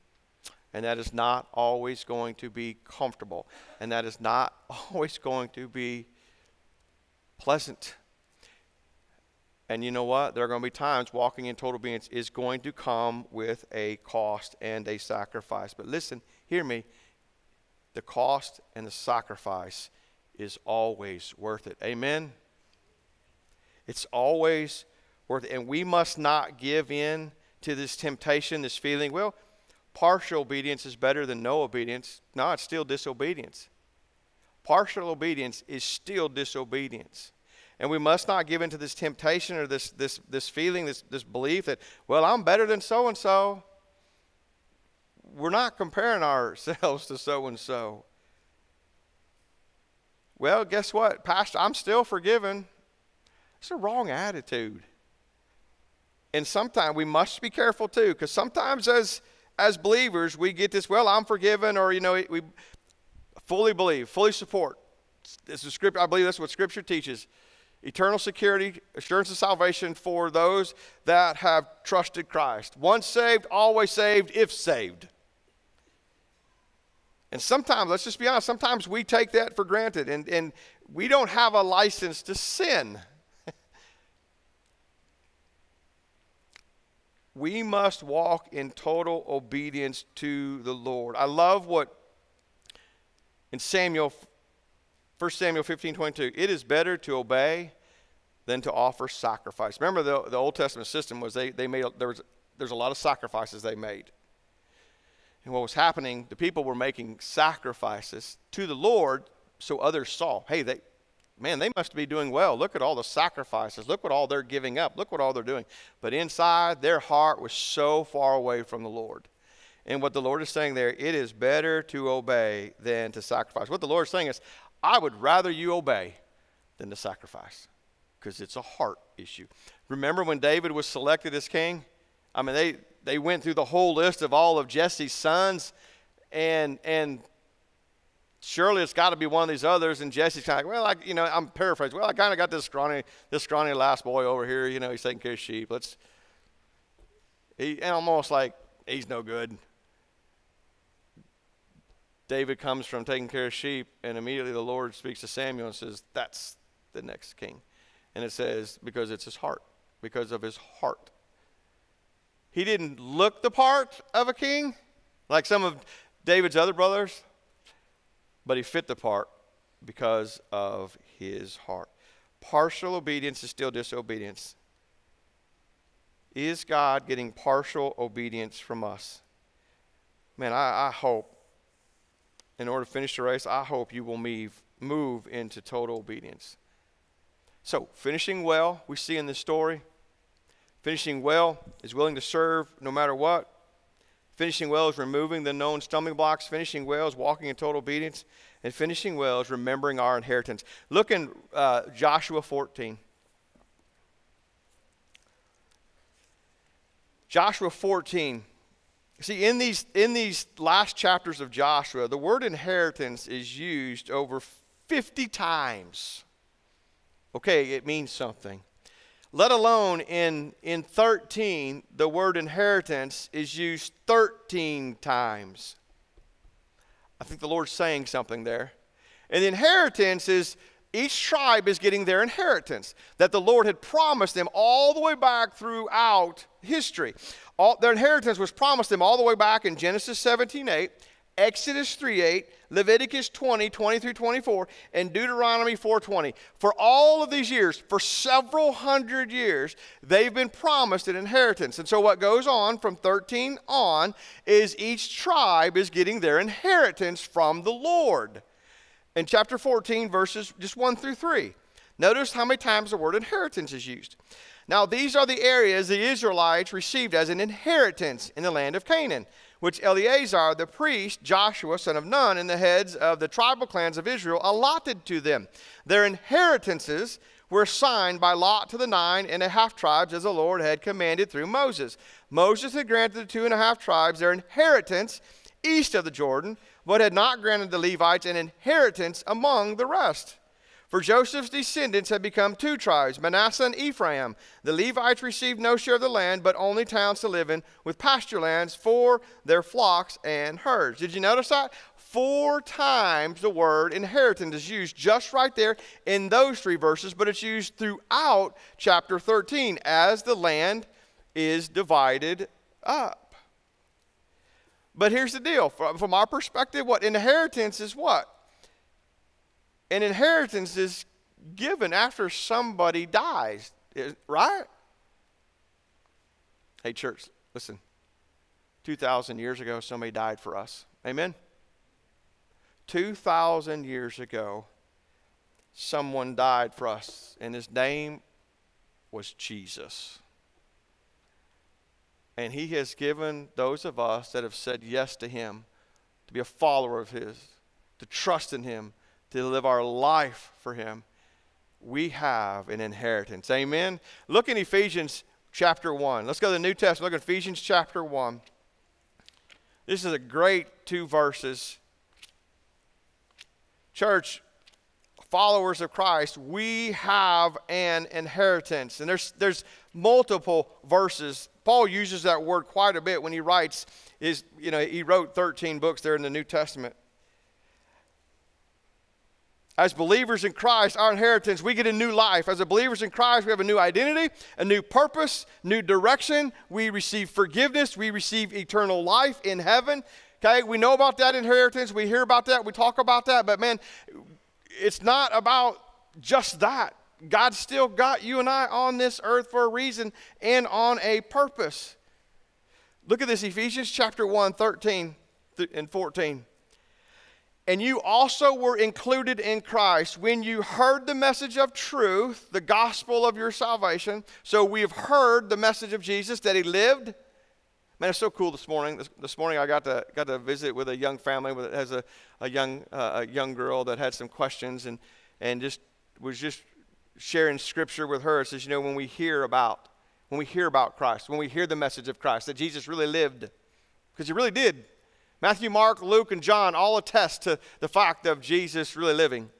And that is not always going to be comfortable. And that is not always going to be pleasant. And you know what? There are going to be times walking in total obedience is going to come with a cost and a sacrifice. But listen, hear me. The cost and the sacrifice is always worth it. Amen? It's always worth it. And we must not give in to this temptation, this feeling, well, partial obedience is better than no obedience. No, it's still disobedience. Partial obedience is still disobedience. And we must not give in to this temptation or this, this, this feeling, this, this belief that, well, I'm better than so and so. We're not comparing ourselves to so and so. Well, guess what, Pastor? I'm still forgiven. It's a wrong attitude. And sometimes we must be careful too, because sometimes as as believers we get this, well, I'm forgiven, or you know, we fully believe, fully support. This is script. I believe that's what Scripture teaches. Eternal security, assurance of salvation for those that have trusted Christ. Once saved, always saved, if saved. And sometimes, let's just be honest, sometimes we take that for granted and, and we don't have a license to sin. we must walk in total obedience to the Lord. I love what in Samuel, 1 Samuel 15 22, it is better to obey than to offer sacrifice. Remember, the, the Old Testament system was they, they made, there was, there's a lot of sacrifices they made. And what was happening, the people were making sacrifices to the Lord so others saw, hey, they, man, they must be doing well. Look at all the sacrifices. Look what all they're giving up. Look what all they're doing. But inside, their heart was so far away from the Lord. And what the Lord is saying there, it is better to obey than to sacrifice. What the Lord is saying is, I would rather you obey than to sacrifice because it's a heart issue. Remember when David was selected as king? I mean, they, they went through the whole list of all of Jesse's sons, and, and surely it's got to be one of these others. And Jesse's kind of like, well, I, you know, I'm paraphrasing. Well, I kind of got this scrawny, this scrawny last boy over here. You know, he's taking care of sheep. Let's. He, and almost like he's no good. David comes from taking care of sheep, and immediately the Lord speaks to Samuel and says, "That's the next king." And it says because it's his heart, because of his heart. He didn't look the part of a king, like some of David's other brothers but he fit the part because of his heart. Partial obedience is still disobedience. Is God getting partial obedience from us? Man, I, I hope, in order to finish the race, I hope you will move, move into total obedience. So, finishing well, we see in this story. Finishing well is willing to serve no matter what. Finishing well is removing the known stumbling blocks. Finishing well is walking in total obedience. And finishing well is remembering our inheritance. Look in uh, Joshua 14. Joshua 14. See, in these, in these last chapters of Joshua, the word inheritance is used over 50 times. Okay, it means something let alone in, in 13, the word inheritance is used 13 times. I think the Lord's saying something there. And the inheritance is each tribe is getting their inheritance that the Lord had promised them all the way back throughout history. All, their inheritance was promised them all the way back in Genesis 17 8 Exodus 3 8, Leviticus 20, 20 through 24, and Deuteronomy 4:20. For all of these years, for several hundred years, they've been promised an inheritance. And so what goes on from 13 on is each tribe is getting their inheritance from the Lord. In chapter 14, verses just 1 through 3. Notice how many times the word inheritance is used. Now, these are the areas the Israelites received as an inheritance in the land of Canaan which Eleazar the priest, Joshua son of Nun, and the heads of the tribal clans of Israel allotted to them. Their inheritances were assigned by lot to the nine and a half tribes as the Lord had commanded through Moses. Moses had granted the two and a half tribes their inheritance east of the Jordan, but had not granted the Levites an inheritance among the rest. For Joseph's descendants had become two tribes, Manasseh and Ephraim. The Levites received no share of the land, but only towns to live in, with pasture lands for their flocks and herds. Did you notice that? Four times the word inheritance is used just right there in those three verses, but it's used throughout chapter 13 as the land is divided up. But here's the deal from, from our perspective, what inheritance is what? An inheritance is given after somebody dies, right? Hey, church, listen. 2,000 years ago, somebody died for us. Amen? 2,000 years ago, someone died for us, and his name was Jesus. And he has given those of us that have said yes to him to be a follower of his, to trust in him, to live our life for him. We have an inheritance. Amen. Look in Ephesians chapter 1. Let's go to the New Testament. Look at Ephesians chapter 1. This is a great two verses. Church, followers of Christ, we have an inheritance. And there's, there's multiple verses. Paul uses that word quite a bit when he writes, is, you know, he wrote 13 books there in the New Testament. As believers in Christ, our inheritance, we get a new life. As believers in Christ, we have a new identity, a new purpose, new direction. We receive forgiveness. We receive eternal life in heaven. Okay, we know about that inheritance. We hear about that. We talk about that. But man, it's not about just that. God still got you and I on this earth for a reason and on a purpose. Look at this Ephesians chapter 1, 13 th- and 14. And you also were included in Christ when you heard the message of truth, the gospel of your salvation. So we have heard the message of Jesus that he lived. Man, it's so cool this morning. This, this morning I got to, got to visit with a young family that has a, a, young, uh, a young girl that had some questions and, and just was just sharing scripture with her. It says, you know, when we hear about, when we hear about Christ, when we hear the message of Christ, that Jesus really lived, because he really did. Matthew, Mark, Luke, and John all attest to the fact of Jesus really living.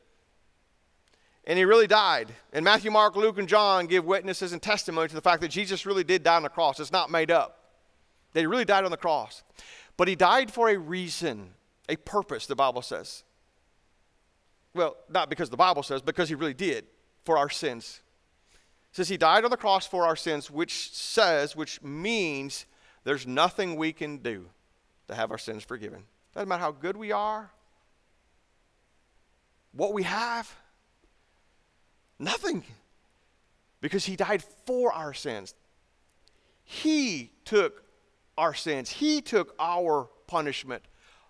And he really died. And Matthew, Mark, Luke, and John give witnesses and testimony to the fact that Jesus really did die on the cross. It's not made up. He really died on the cross. But he died for a reason, a purpose, the Bible says. Well, not because the Bible says, because he really did for our sins. It says he died on the cross for our sins, which says, which means there's nothing we can do to have our sins forgiven. Doesn't matter how good we are, what we have, nothing. Because he died for our sins. He took our sins, he took our punishment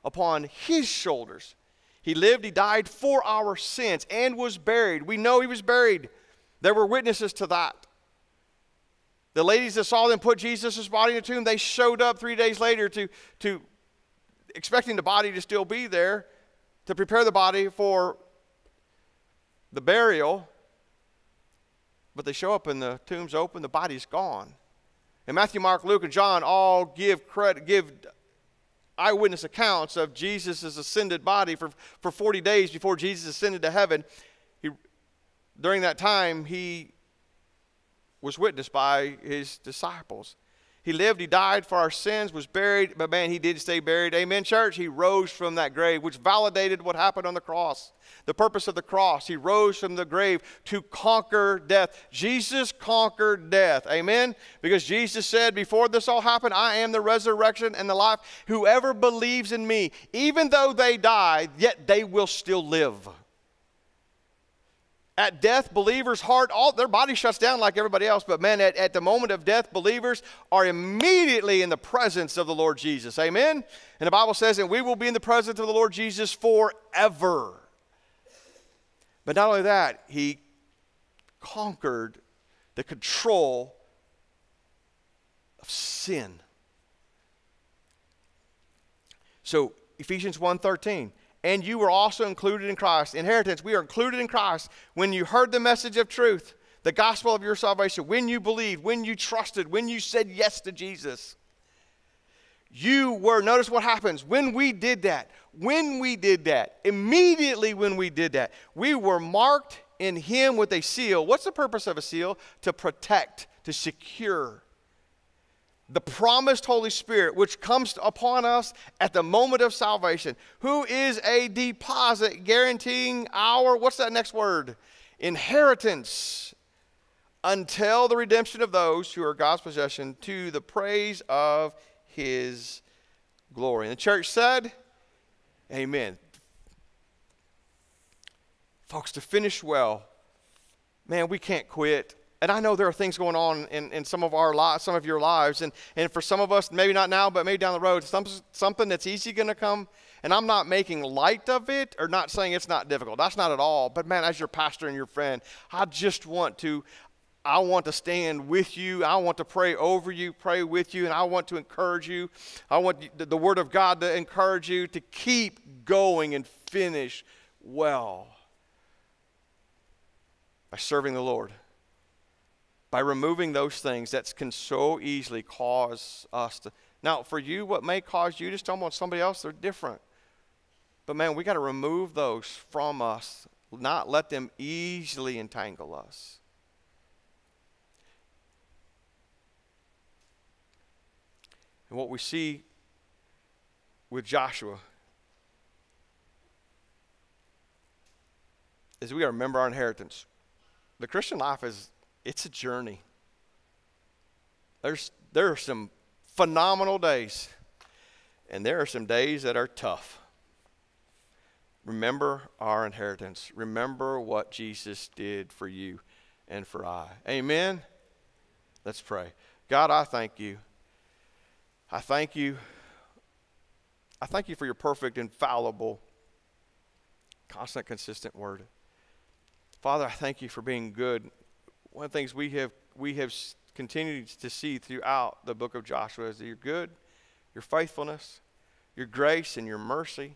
upon his shoulders. He lived, he died for our sins, and was buried. We know he was buried. There were witnesses to that. The ladies that saw them put Jesus' body in the tomb, they showed up three days later to, to expecting the body to still be there, to prepare the body for the burial. But they show up and the tomb's open, the body's gone. And Matthew, Mark, Luke, and John all give credit, give eyewitness accounts of Jesus' ascended body for, for 40 days before Jesus ascended to heaven. He, during that time, he was witnessed by his disciples. He lived, he died for our sins, was buried, but man, he did stay buried. Amen, church. He rose from that grave, which validated what happened on the cross. The purpose of the cross. He rose from the grave to conquer death. Jesus conquered death. Amen. Because Jesus said, Before this all happened, I am the resurrection and the life. Whoever believes in me, even though they die, yet they will still live. At death, believers' heart, all their body shuts down like everybody else. But man, at, at the moment of death, believers are immediately in the presence of the Lord Jesus. Amen. And the Bible says, and we will be in the presence of the Lord Jesus forever. But not only that, he conquered the control of sin. So Ephesians 1:13 and you were also included in Christ. Inheritance, we are included in Christ when you heard the message of truth, the gospel of your salvation, when you believed, when you trusted, when you said yes to Jesus. You were, notice what happens when we did that. When we did that, immediately when we did that, we were marked in Him with a seal. What's the purpose of a seal? To protect, to secure. The promised Holy Spirit, which comes upon us at the moment of salvation, who is a deposit guaranteeing our, what's that next word? Inheritance until the redemption of those who are God's possession to the praise of his glory. And the church said, Amen. Folks, to finish well, man, we can't quit. And I know there are things going on in, in some of our lives, some of your lives, and, and for some of us, maybe not now, but maybe down the road, some, something that's easy going to come. And I'm not making light of it or not saying it's not difficult. That's not at all. But man, as your pastor and your friend, I just want to, I want to stand with you. I want to pray over you, pray with you, and I want to encourage you. I want the, the Word of God to encourage you to keep going and finish well by serving the Lord, by removing those things that can so easily cause us to. Now, for you, what may cause you to stumble on somebody else, they're different. But man, we got to remove those from us, not let them easily entangle us. And what we see with Joshua is we got to remember our inheritance. The Christian life is it's a journey. There's there are some phenomenal days, and there are some days that are tough. Remember our inheritance. Remember what Jesus did for you and for I. Amen. Let's pray. God, I thank you. I thank you. I thank you for your perfect, infallible, constant, consistent word. Father, I thank you for being good. One of the things we have we have continued to see throughout the book of Joshua is you're good, your faithfulness, your grace and your mercy,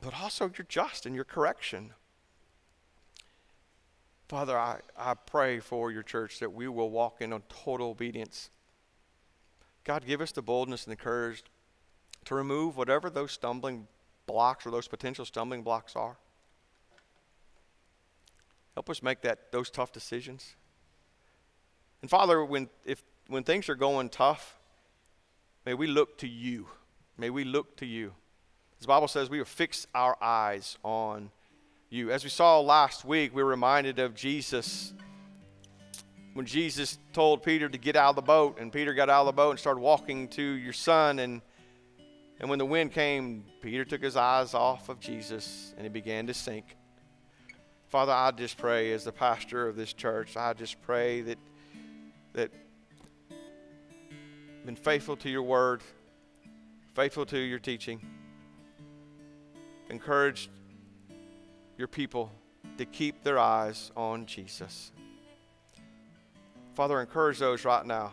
but also your just and your correction. Father, I, I pray for your church that we will walk in total obedience. God, give us the boldness and the courage to remove whatever those stumbling blocks or those potential stumbling blocks are. Help us make that those tough decisions. And Father, when if when things are going tough, may we look to you. May we look to you. As the Bible says, we will fix our eyes on you. As we saw last week, we were reminded of Jesus when Jesus told Peter to get out of the boat, and Peter got out of the boat and started walking to your son, and and when the wind came, Peter took his eyes off of Jesus and he began to sink. Father, I just pray as the pastor of this church, I just pray that that been faithful to your word, faithful to your teaching, encouraged your people to keep their eyes on Jesus. Father, encourage those right now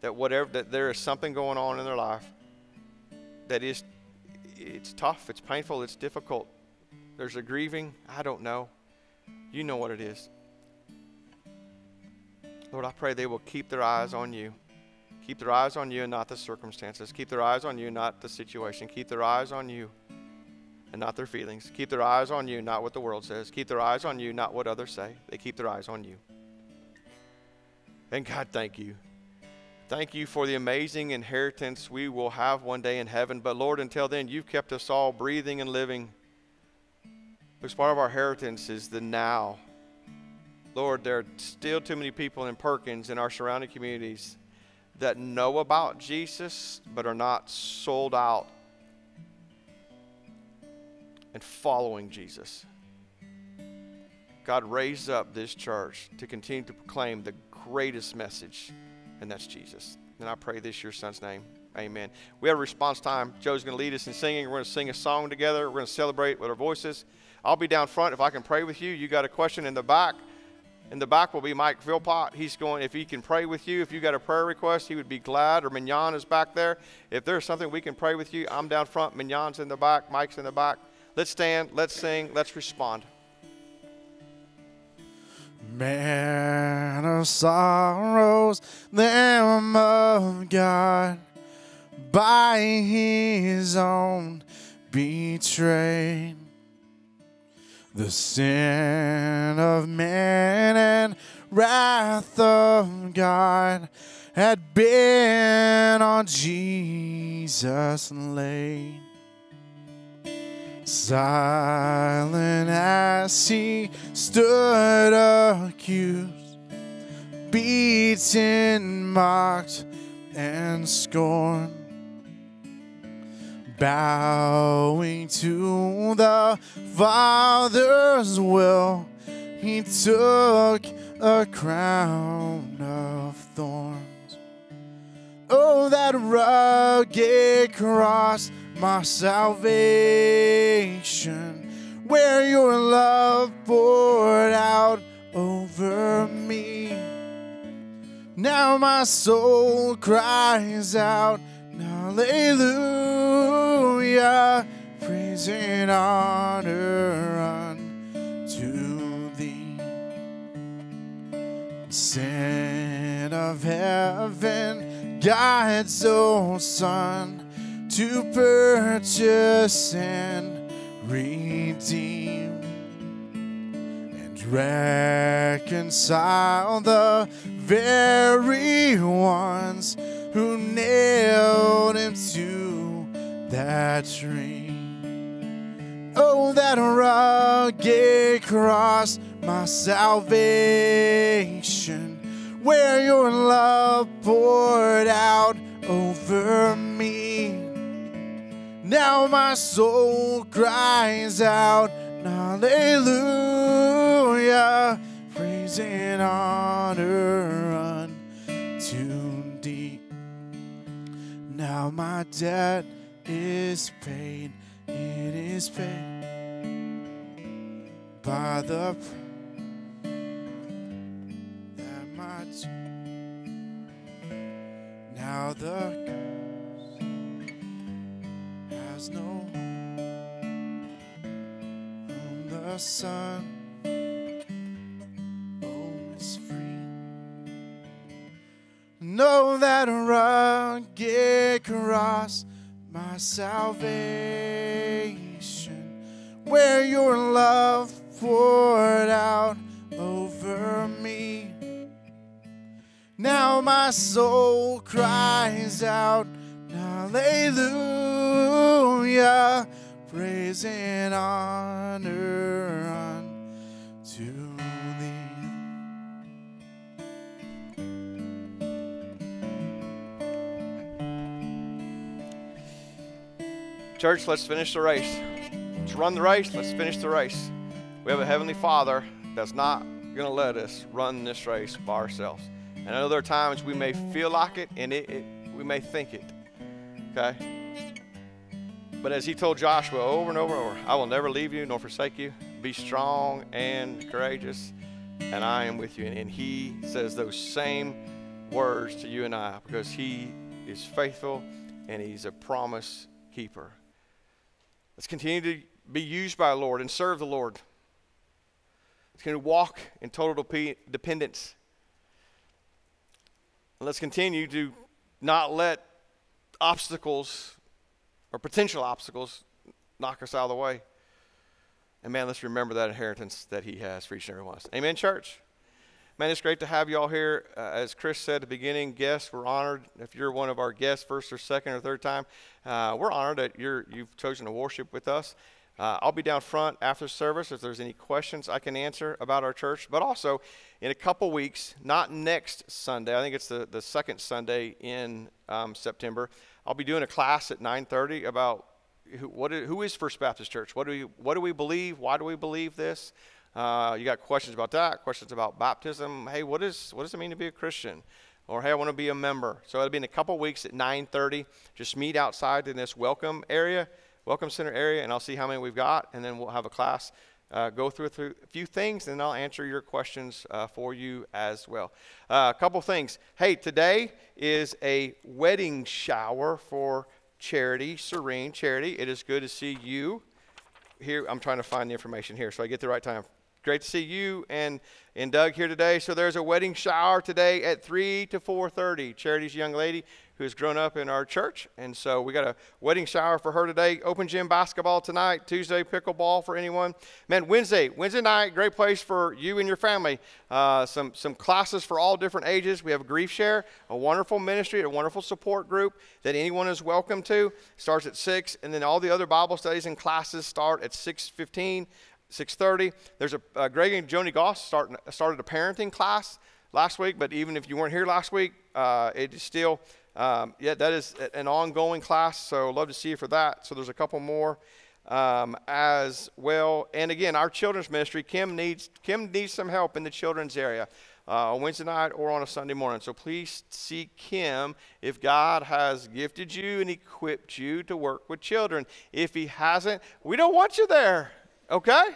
that whatever that there is something going on in their life that is it's tough, it's painful, it's difficult. There's a grieving, I don't know. You know what it is. Lord, I pray they will keep their eyes on you. Keep their eyes on you and not the circumstances. Keep their eyes on you, not the situation. Keep their eyes on you and not their feelings. Keep their eyes on you, not what the world says. Keep their eyes on you, not what others say. They keep their eyes on you. And God, thank you. Thank you for the amazing inheritance we will have one day in heaven. But Lord, until then, you've kept us all breathing and living. Because part of our inheritance is the now. Lord, there are still too many people in Perkins and our surrounding communities that know about Jesus but are not sold out and following Jesus. God raised up this church to continue to proclaim the greatest message, and that's Jesus. And I pray this your son's name. Amen. We have a response time. Joe's going to lead us in singing. We're going to sing a song together. We're going to celebrate with our voices. I'll be down front if I can pray with you. You got a question in the back. In the back will be Mike Philpott. He's going, if he can pray with you, if you got a prayer request, he would be glad. Or Mignon is back there. If there's something we can pray with you, I'm down front. Mignon's in the back. Mike's in the back. Let's stand. Let's sing. Let's respond. Man of sorrows, the Lamb of God, by his own betrayed. The sin of man and wrath of God had been on Jesus laid. Silent as he stood accused, beaten, mocked, and scorned bowing to the Father's will, he took a crown of thorns. Oh, that rugged cross, my salvation, where your love poured out over me. Now my soul cries out, Hallelujah, praise and honor unto thee. Son of heaven, God's own Son, to purchase and redeem and reconcile the very ones who nailed him to that tree. Oh, that rugged cross, my salvation, where your love poured out over me. Now my soul cries out, Hallelujah, praise and honor my debt is paid, it is paid by the that much. Now the has no whom the Son salvation, where your love poured out over me. Now my soul cries out, Hallelujah, praise and honor Church, let's finish the race. Let's run the race. Let's finish the race. We have a Heavenly Father that's not going to let us run this race by ourselves. And I know there are times we may feel like it and it, it, we may think it. Okay? But as He told Joshua over and over and over, I will never leave you nor forsake you. Be strong and courageous, and I am with you. And, and He says those same words to you and I because He is faithful and He's a promise keeper. Let's continue to be used by the Lord and serve the Lord. Let's continue to walk in total dependence. And let's continue to not let obstacles or potential obstacles knock us out of the way. And man, let's remember that inheritance that He has for each and every one of us. Amen, church? Man, it's great to have you all here. Uh, as Chris said at the beginning, guests, we're honored. If you're one of our guests, first or second or third time, uh, we're honored that you're, you've chosen to worship with us. Uh, I'll be down front after service if there's any questions I can answer about our church. But also, in a couple weeks, not next Sunday, I think it's the, the second Sunday in um, September, I'll be doing a class at 9.30 about who, what who is First Baptist Church? What do we, what do we believe? Why do we believe this? Uh, you got questions about that, questions about baptism. Hey, what, is, what does it mean to be a Christian? Or, hey, I want to be a member. So it'll be in a couple weeks at 9.30. Just meet outside in this welcome area, welcome center area, and I'll see how many we've got, and then we'll have a class. Uh, go through, through a few things, and I'll answer your questions uh, for you as well. Uh, a couple things. Hey, today is a wedding shower for Charity, Serene Charity. It is good to see you here. I'm trying to find the information here so I get the right time. Great to see you and, and Doug here today. So there's a wedding shower today at 3 to 4.30. Charity's young lady who has grown up in our church. And so we got a wedding shower for her today. Open gym basketball tonight. Tuesday, pickleball for anyone. Man, Wednesday, Wednesday night, great place for you and your family. Uh, some, some classes for all different ages. We have Grief Share, a wonderful ministry, a wonderful support group that anyone is welcome to. Starts at 6, and then all the other Bible studies and classes start at 6.15. 6.30 there's a uh, greg and joni goss starting, started a parenting class last week but even if you weren't here last week uh, it is still um, yeah that is an ongoing class so love to see you for that so there's a couple more um, as well and again our children's ministry kim needs kim needs some help in the children's area uh, on Wednesday night or on a Sunday morning. So please seek Him if God has gifted you and equipped you to work with children. If He hasn't, we don't want you there okay?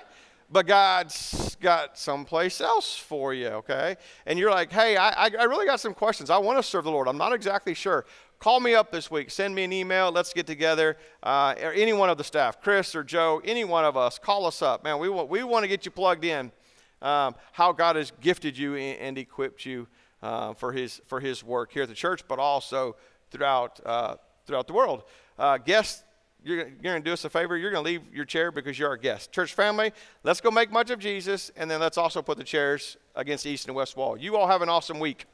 But God's got someplace else for you, okay? And you're like, hey, I, I really got some questions. I want to serve the Lord. I'm not exactly sure. Call me up this week. Send me an email. Let's get together. Uh, or any one of the staff, Chris or Joe, any one of us, call us up. Man, we want, we want to get you plugged in. Um, how God has gifted you and equipped you uh, for, his, for His work here at the church, but also throughout, uh, throughout the world. Uh, guests you're, you're going to do us a favor. You're going to leave your chair because you're our guest. Church family, let's go make much of Jesus, and then let's also put the chairs against the east and west wall. You all have an awesome week.